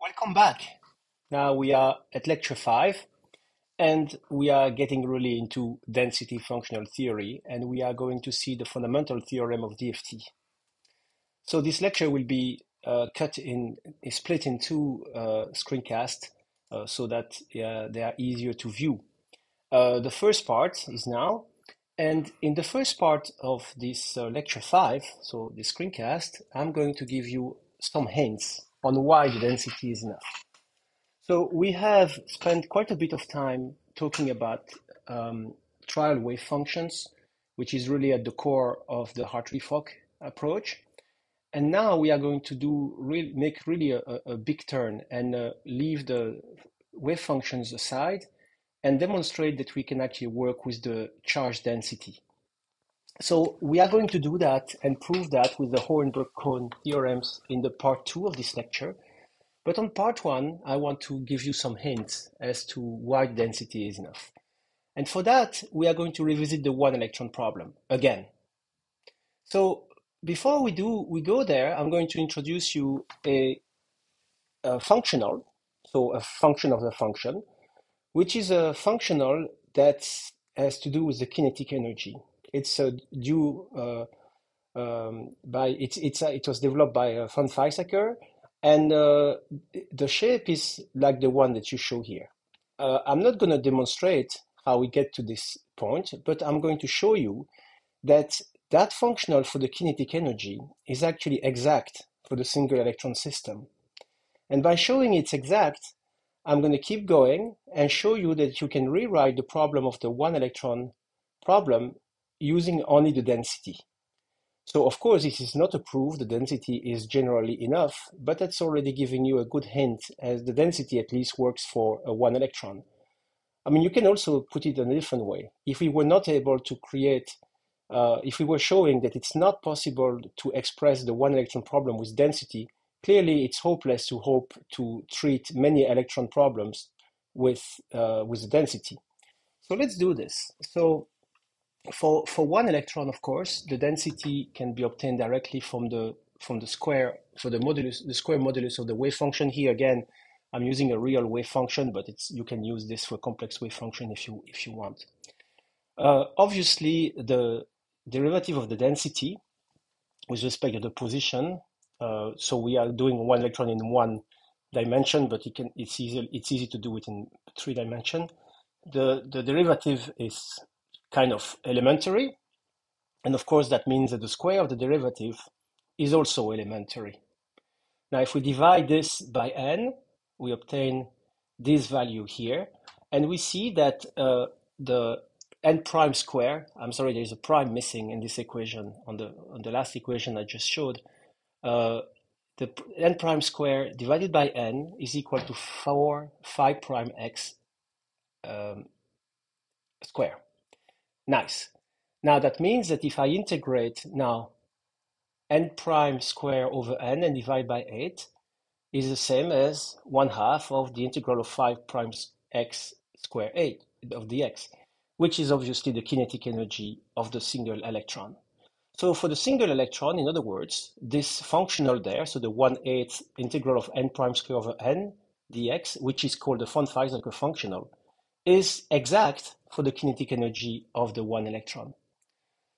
Welcome back. Now we are at lecture five, and we are getting really into density functional theory, and we are going to see the fundamental theorem of DFT. So this lecture will be uh, cut in, split in two uh, screencasts uh, so that uh, they are easier to view. Uh, the first part is now, and in the first part of this uh, lecture five, so the screencast, I'm going to give you some hints on why the density is enough. So we have spent quite a bit of time talking about um, trial wave functions, which is really at the core of the Hartree-Fock approach. And now we are going to do really, make really a, a big turn and uh, leave the wave functions aside and demonstrate that we can actually work with the charge density. So we are going to do that and prove that with the Hohenberg-Kohn theorems in the part two of this lecture. But on part one, I want to give you some hints as to why density is enough. And for that, we are going to revisit the one electron problem again. So before we do, we go there, I'm going to introduce you a, a functional, so a function of the function, which is a functional that has to do with the kinetic energy. It's uh, due uh, um, by it's it's uh, it was developed by uh, von Weizsäcker and the shape is like the one that you show here. I'm not going to demonstrate how we get to this point, but I'm going to show you that that functional for the kinetic energy is actually exact for the single electron system. And by showing it's exact, I'm going to keep going and show you that you can rewrite the problem of the one electron problem using only the density. So of course, this is not a proof the density is generally enough, but that's already giving you a good hint as the density at least works for a one electron. I mean, you can also put it in a different way. If we were not able to create, uh, if we were showing that it's not possible to express the one electron problem with density, clearly it's hopeless to hope to treat many electron problems with, uh, with the density. So let's do this. So for, for one electron, of course, the density can be obtained directly from the from the square for the modulus the square modulus of the wave function. Here again, I'm using a real wave function, but it's you can use this for complex wave function if you if you want. Uh, obviously, the derivative of the density with respect to the position. Uh, so we are doing one electron in one dimension, but it can it's easy it's easy to do it in three dimension. The the derivative is kind of elementary. And of course, that means that the square of the derivative is also elementary. Now, if we divide this by n, we obtain this value here. And we see that uh, the n prime square, I'm sorry, there's a prime missing in this equation on the, on the last equation I just showed. Uh, the n prime square divided by n is equal to 4 phi prime x um, square. Nice. Now that means that if I integrate now n prime square over n and divide by 8 is the same as 1 half of the integral of 5 prime x square 8 of dx, which is obviously the kinetic energy of the single electron. So for the single electron, in other words, this functional there, so the 1 8th integral of n prime square over n dx, which is called the von Weizsäcker functional, is exact for the kinetic energy of the one electron.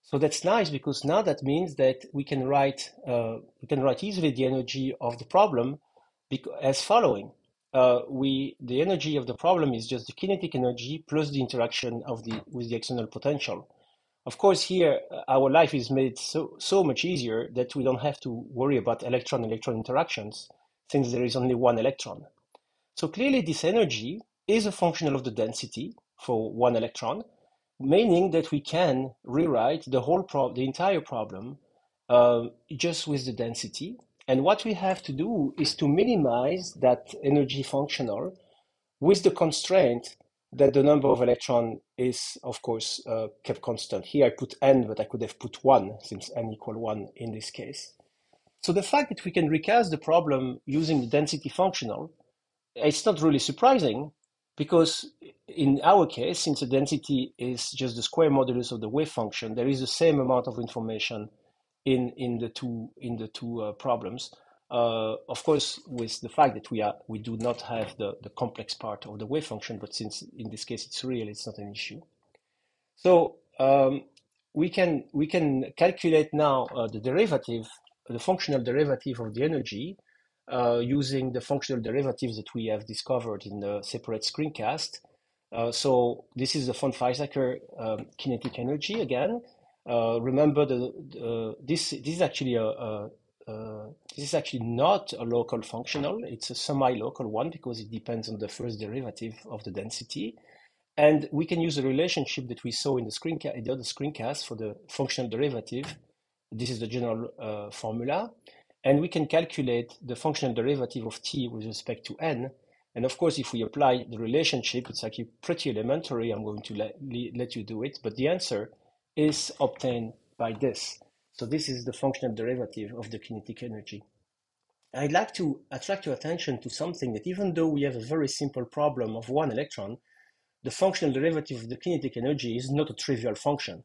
So that's nice because now that means that we can write uh, we can write easily the energy of the problem as following. Uh, we the energy of the problem is just the kinetic energy plus the interaction of the with the external potential. Of course, here uh, our life is made so so much easier that we don't have to worry about electron-electron interactions since there is only one electron. So clearly, this energy is a functional of the density for one electron, meaning that we can rewrite the whole problem, the entire problem, uh, just with the density. And what we have to do is to minimize that energy functional with the constraint that the number of electron is, of course, uh, kept constant. Here I put n, but I could have put 1, since n equal 1 in this case. So the fact that we can recast the problem using the density functional, it's not really surprising because in our case, since the density is just the square modulus of the wave function, there is the same amount of information in, in the two, in the two uh, problems. Uh, of course, with the fact that we are we do not have the, the complex part of the wave function, but since in this case it's real, it's not an issue. So um, we can we can calculate now uh, the derivative, the functional derivative of the energy uh, using the functional derivatives that we have discovered in the separate screencast. Uh, so this is the von Weizsäcker um, kinetic energy again. Uh, remember the, the, this this is actually a, a, a, this is actually not a local functional. It's a semi-local one because it depends on the first derivative of the density. And we can use the relationship that we saw in the, screencast, in the other screencast for the functional derivative. This is the general uh, formula. And we can calculate the functional derivative of t with respect to n. And of course, if we apply the relationship, it's actually pretty elementary. I'm going to let, let you do it. But the answer is obtained by this. So this is the functional derivative of the kinetic energy. I'd like to attract your attention to something that even though we have a very simple problem of one electron, the functional derivative of the kinetic energy is not a trivial function.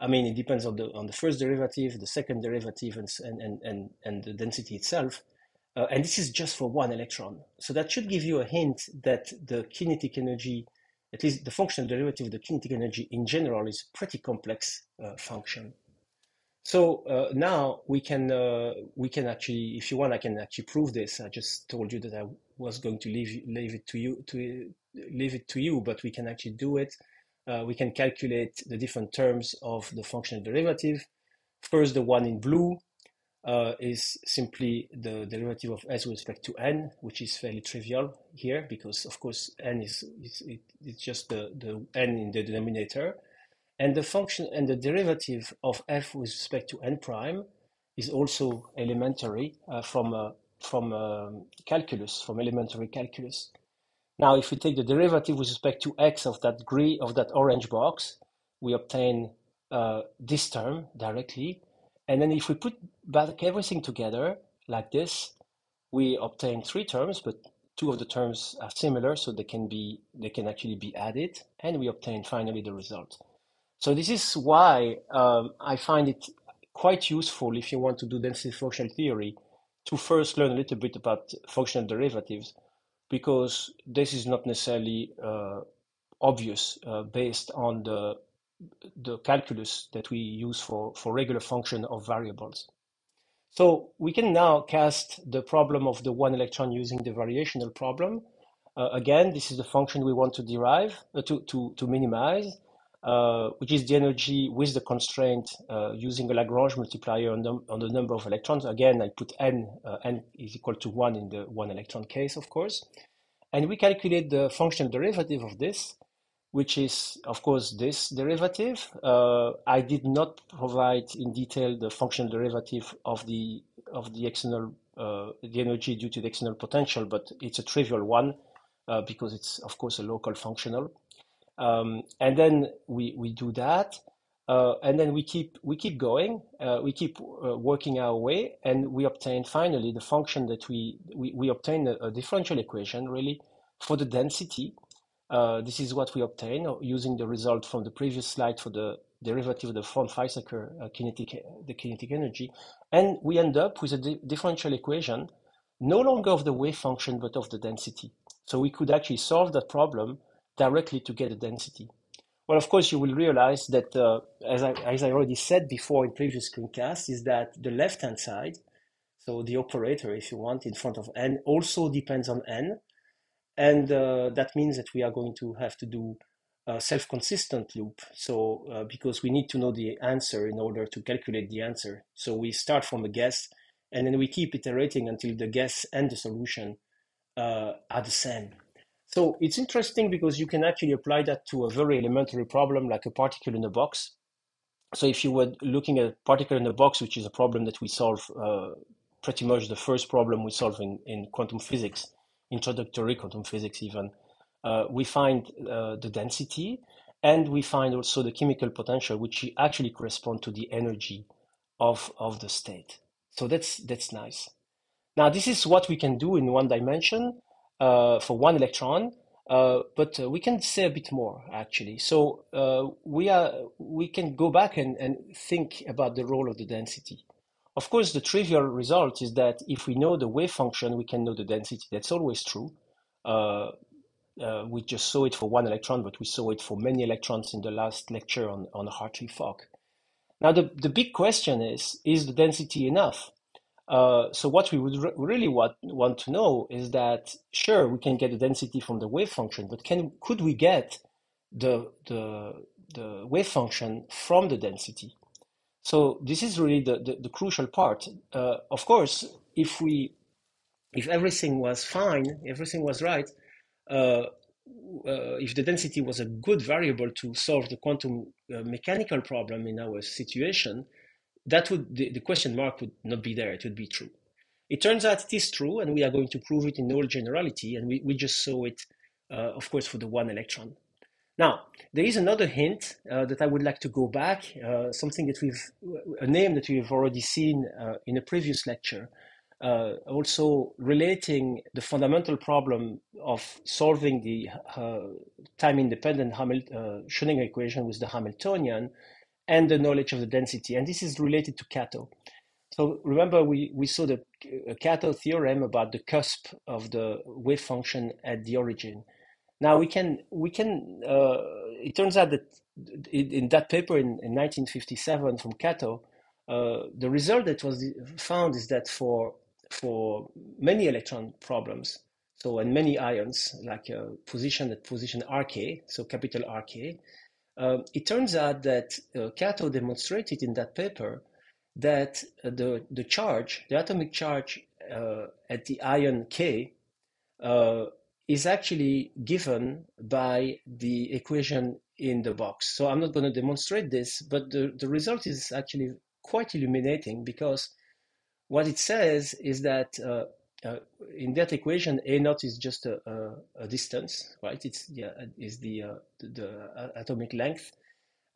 I mean, it depends on the on the first derivative, the second derivative, and and and and the density itself. Uh, and this is just for one electron. So that should give you a hint that the kinetic energy, at least the functional derivative of the kinetic energy in general, is a pretty complex uh, function. So uh, now we can uh, we can actually, if you want, I can actually prove this. I just told you that I was going to leave leave it to you to leave it to you, but we can actually do it. Uh, we can calculate the different terms of the functional derivative. First, the one in blue uh, is simply the derivative of s with respect to n, which is fairly trivial here because, of course, n is, is it, it's just the, the n in the denominator. And the function and the derivative of f with respect to n prime is also elementary uh, from uh, from calculus, from elementary calculus. Now, if we take the derivative with respect to x of that gray of that orange box, we obtain uh, this term directly. And then if we put back everything together like this, we obtain three terms, but two of the terms are similar, so they can be they can actually be added, and we obtain finally the result. So this is why um, I find it quite useful if you want to do density functional theory to first learn a little bit about functional derivatives because this is not necessarily uh, obvious uh, based on the the calculus that we use for, for regular function of variables. So we can now cast the problem of the one electron using the variational problem. Uh, again, this is the function we want to derive, uh, to, to, to minimize, which is the energy with the constraint uh, using a Lagrange multiplier on, the, on the number of electrons. Again, I put n, uh, n is equal to 1 in the one electron case, of course. And we calculate the functional derivative of this, which is, of course, this derivative. Uh, I did not provide in detail the functional derivative of the of the external uh, the energy due to the external potential, but it's a trivial one uh, because it's, of course, a local functional. Um, and then we, we do that. Uh, and then we keep we keep going, uh, we keep uh, working our way, and we obtain finally the function that we we, we obtain a, a differential equation really for the density. Uh, this is what we obtain using the result from the previous slide for the derivative of the von Weizsäcker uh, kinetic the kinetic energy, and we end up with a di differential equation no longer of the wave function but of the density. So we could actually solve that problem directly to get the density. Well, of course, you will realize that, uh, as, I, as I already said before in previous screencasts, is that the left-hand side, so the operator, if you want, in front of n, also depends on n. And uh, that means that we are going to have to do a self-consistent loop. So uh, because we need to know the answer in order to calculate the answer. So we start from a guess, and then we keep iterating until the guess and the solution uh, are the same. So it's interesting because you can actually apply that to a very elementary problem like a particle in a box. So if you were looking at a particle in a box, which is a problem that we solve uh, pretty much the first problem we solve in, in quantum physics, introductory quantum physics even, uh, we find uh, the density and we find also the chemical potential, which actually correspond to the energy of, of the state. So that's, that's nice. Now, this is what we can do in one dimension for one electron. Uh, but uh, we can say a bit more actually. So uh, we are we can go back and, and think about the role of the density. Of course, the trivial result is that if we know the wave function, we can know the density. That's always true. Uh, uh, we just saw it for one electron, but we saw it for many electrons in the last lecture on, on Hartree-Fock. Now, the, the big question is, is the density enough? Uh, so what we would re really want, want to know is that, sure, we can get the density from the wave function, but can could we get the, the, the wave function from the density? So this is really the, the, the crucial part. Uh, of course, if we if everything was fine, everything was right, uh, uh, if the density was a good variable to solve the quantum uh, mechanical problem in our situation, that would the, the, question mark would not be there. It would be true. It turns out it is true, and we are going to prove it in all generality. And we, we just saw it, uh, of course, for the one electron. Now, there is another hint uh, that I would like to go back, uh, something that we've, a name that we've already seen uh, in a previous lecture, uh, also relating the fundamental problem of solving the uh, time-independent Hamil uh, Schrödinger equation with the Hamiltonian and the knowledge of the density. And this is related to Kato. So remember, we, we saw the Kato theorem about the cusp of the wave function at the origin. Now we can we can. Uh, it turns out that in, in that paper in, in 1957 from Kato, uh, the result that was found is that for for many electron problems, so and many ions like uh, position at position RK, so capital RK, uh, it turns out that uh, demonstrated in that paper that uh, the the charge, the atomic charge uh, at the ion K is actually given by the equation in the box. So I'm not going to demonstrate this, but the, the result is actually quite illuminating because what it says is that uh, uh, in that equation, A naught is just a, a, a distance, right? It's yeah, is the uh, the, the, atomic length.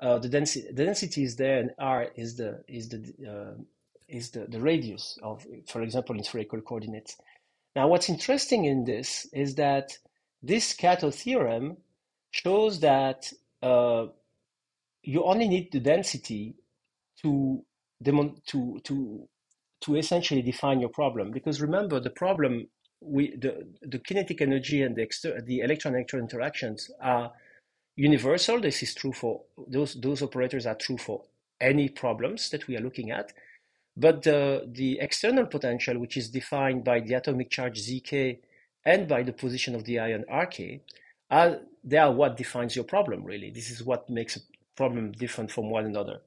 Uh, the density the density is there, and R is the is the uh, is the, the radius of, for example, in spherical coordinates. Now, what's interesting in this is that this Kato theorem shows that uh, you only need the density to, to, to, to essentially define your problem. Because remember, the problem, we, the, the kinetic energy and the, exter- the electron-electron interactions are universal. This is true for those, those operators are true for any problems that we are looking at. But the, the external potential, which is defined by the atomic charge Zk and by the position of the ion Rk, are, they are what defines your problem, really. This is what makes a problem different from one another.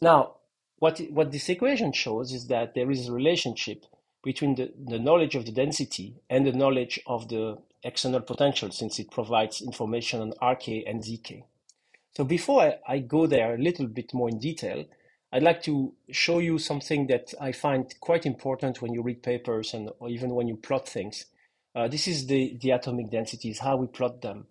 Now, what, what this equation shows is that there is a relationship between the, the knowledge of the density and the knowledge of the external potential, since it provides information on Rk and Zk. So before I, I go there a little bit more in detail, I'd like to show you something that I find quite important when you read papers and or even when you plot things. Uh, this is the, the atomic densities, how we plot them.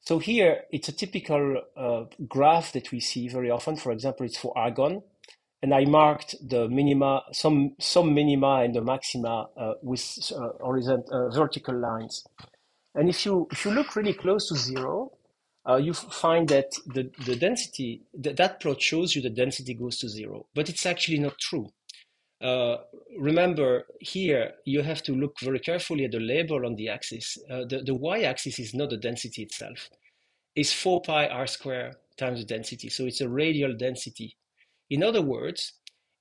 So here, it's a typical uh, graph that we see very often. For example, it's for argon. And I marked the minima, some, some minima and the maxima uh, with uh, horizontal, uh, vertical lines. And if you, if you look really close to zero, uh, you find that the, the density, th that plot shows you the density goes to zero, but it's actually not true. Uh, remember, here you have to look very carefully at the label on the axis. Uh, the, the y-axis is not the density itself. It's 4 pi r square times the density, so it's a radial density. In other words,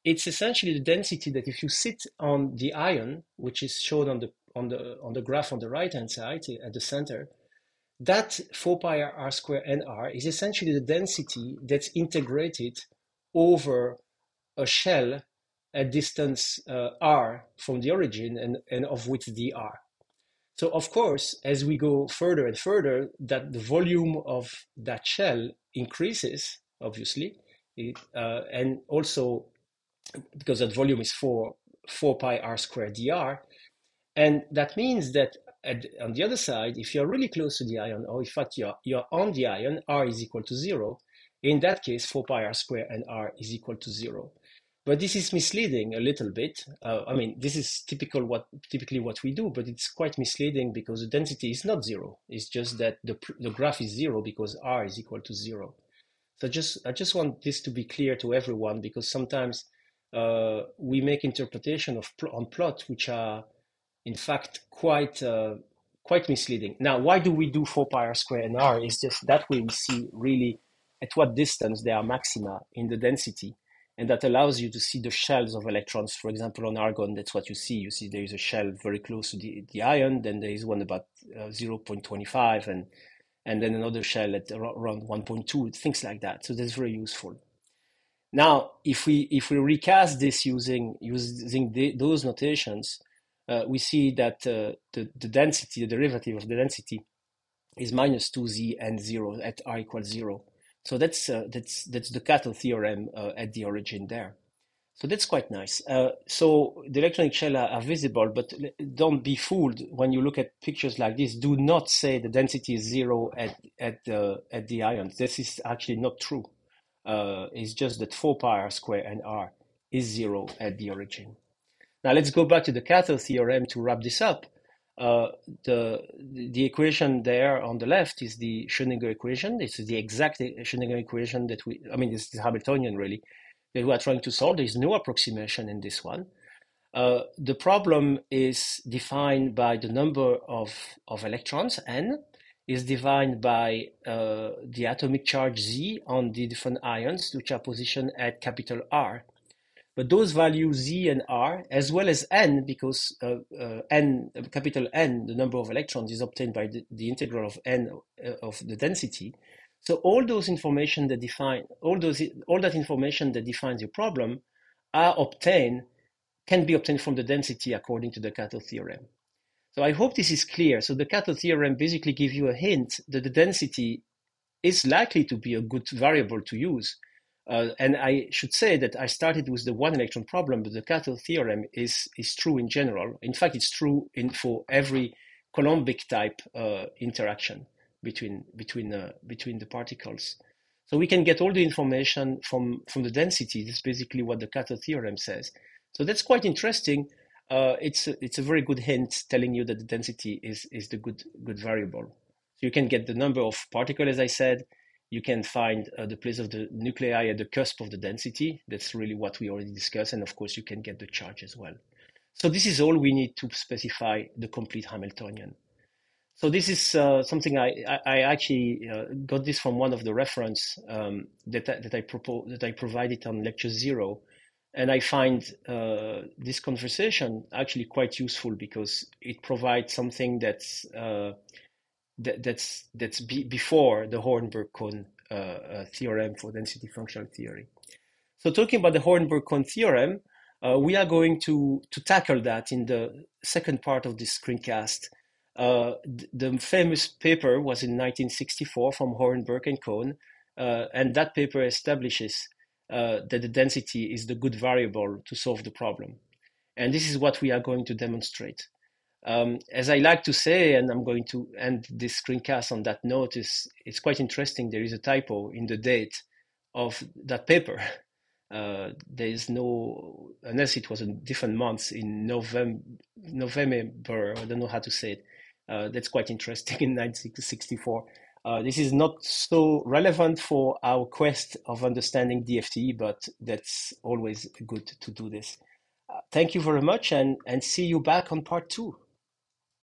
it's essentially the density that if you sit on the ion, which is shown on the on the on the graph on the right hand side at the center, that 4 pi r square nr is essentially the density that's integrated over a shell at distance uh, r from the origin and, and of which dr. So of course, as we go further and further, that the volume of that shell increases, obviously, it, uh, and also because that volume is 4, 4 pi r squared dr, and that means that at, on the other side, if you're really close to the ion, or in fact you're, you're on the ion, r is equal to zero, in that case, 4 pi r squared and r is equal to zero. But this is misleading a little bit. Uh, I mean, this is typical what typically what we do, but it's quite misleading because the density is not zero. It's just that the, the graph is zero because r is equal to zero. So just I just want this to be clear to everyone because sometimes uh, we make interpretation of pl on plot which are in fact quite uh, quite misleading. Now, why do we do 4 pi r square and r? Is just that way we see really at what distance there are maxima in the density. And that allows you to see the shells of electrons. For example, on argon, that's what you see. You see there is a shell very close to the, the ion, then there is one about uh, 0.25, and, and then another shell at around 1.2, things like that. So that's very useful. Now, if we if we recast this using using the, those notations, uh, we see that uh, the, the density, the derivative of the density, is minus 2z and 0 at r equals 0. So that's, uh, that's, that's the Kato theorem uh, at the origin there. So that's quite nice. Uh, so the electronic shell are, are, visible, but don't be fooled when you look at pictures like this. Do not say the density is zero at, at, the, at the ions. This is actually not true. Uh, it's just that 4 pi r square and r is zero at the origin. Now let's go back to the Kato theorem to wrap this up. Uh, the the equation there on the left is the Schrödinger equation. This is the exact Schrödinger equation that we, I mean, this is Hamiltonian really, that we are trying to solve. There is no approximation in this one. Uh, the problem is defined by the number of, of electrons, n, is defined by uh, the atomic charge z on the different ions, which are positioned at capital R. But those values z and r, as well as n, because uh, uh, n, capital N, the number of electrons, is obtained by the, the integral of n uh, of the density. So all those information that define all those all that information that defines your problem are obtained can be obtained from the density according to the Kato theorem. So I hope this is clear. So the Kato theorem basically gives you a hint that the density is likely to be a good variable to use uh, and I should say that I started with the one electron problem, but the Kato theorem is, is true in general. In fact, it's true in, for every Coulombic type uh, interaction between, between, uh, between the particles. So we can get all the information from, from the density. That's basically what the Kato theorem says. So that's quite interesting. Uh, it's, a, it's a very good hint telling you that the density is, is the good, good variable. So you can get the number of particles, as I said, you can find uh, the place of the nuclei at the cusp of the density. That's really what we already discussed. And of course, you can get the charge as well. So this is all we need to specify the complete Hamiltonian. So this is uh, something I, I, actually uh, got this from one of the reference um, that, I, that I propose, that I provided on lecture zero. And I find uh, this conversation actually quite useful because it provides something that's uh, that, that's that's be, before the Hohenberg-Kohn uh, uh, theorem for density functional theory. So talking about the Hohenberg-Kohn theorem, we are going to to tackle that in the second part of this screencast. Uh, the famous paper was in 1964 from Hohenberg and Kohn, uh, and that paper establishes uh, that the density is the good variable to solve the problem. And this is what we are going to demonstrate. Um, as I like to say, and I'm going to end this screencast on that note, is it's quite interesting. There is a typo in the date of that paper. Uh, there is no, unless it was a different month in November, November, I don't know how to say it. Uh, that's quite interesting in 1964. Uh, this is not so relevant for our quest of understanding DFT, but that's always good to do this. Uh, thank you very much and, and see you back on part two.